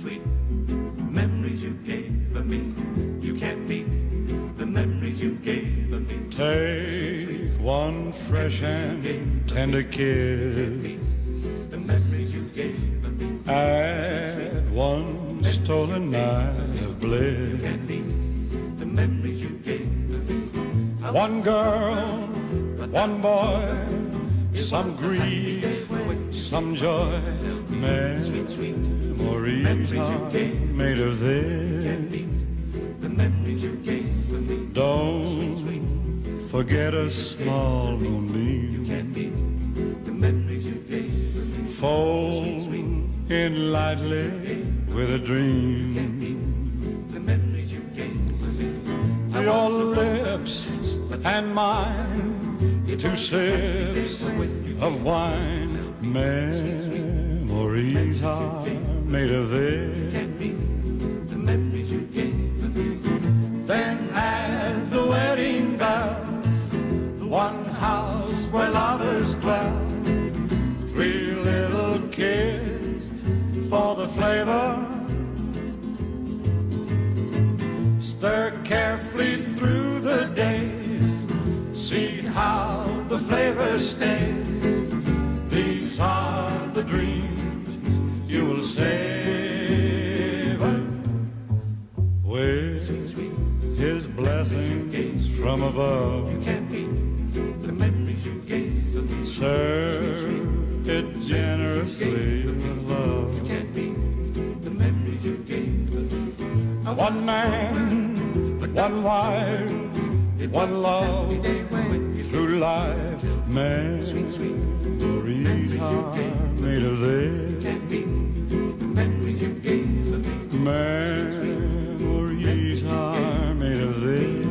sweet, sweet memories you gave of me. You can't beat the memories you gave of me. Take one fresh and tender kiss. The memories you gave of me. Add one stolen night of bliss. Can't the memories you gave of me. One girl, one boy, some grief, some joy. Memories are made of this. Don't forget a small moonbeam. Fold in lightly with a dream. Your lips and mine, two sips of wine. Memories are made of this. Then add the wedding bells, the one house where lovers dwell. Stays. These are the dreams you will savor with his blessings from above. you Can't beat the memories you gave me. Serve it generously with love. Can't beat the memories you gave me. One man, one wife, one love through life. Memories are made of this. Memories you gave me. Memories are made of this.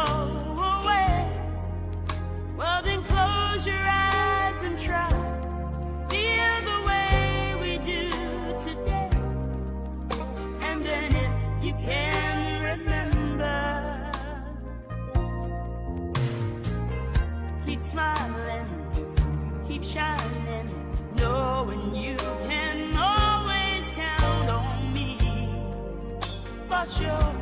smiling, keep shining, knowing you can always count on me But sure.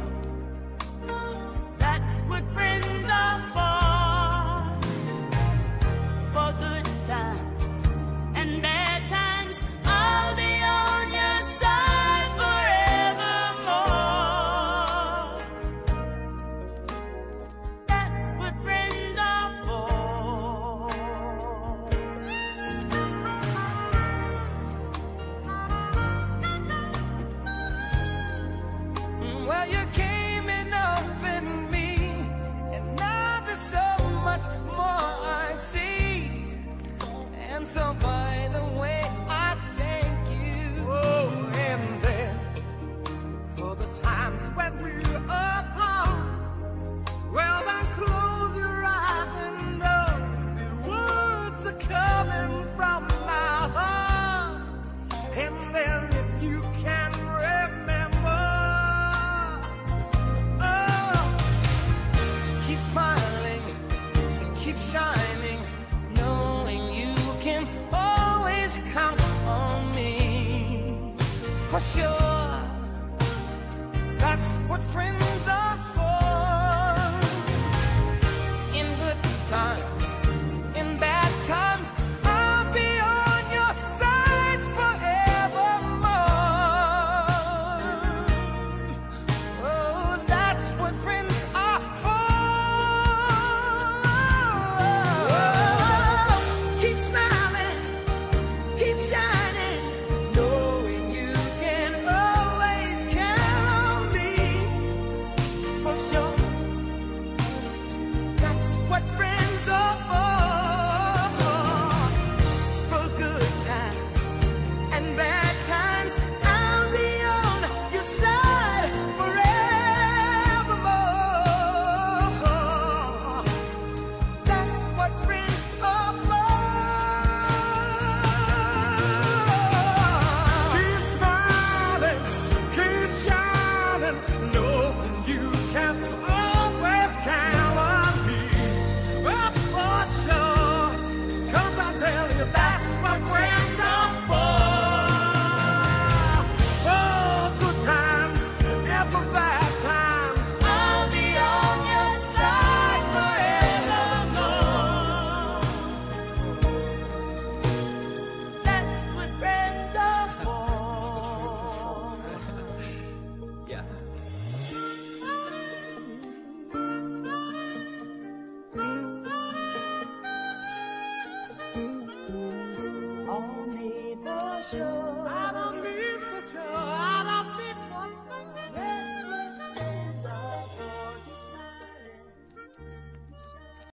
always count on me for sure. That's what friends.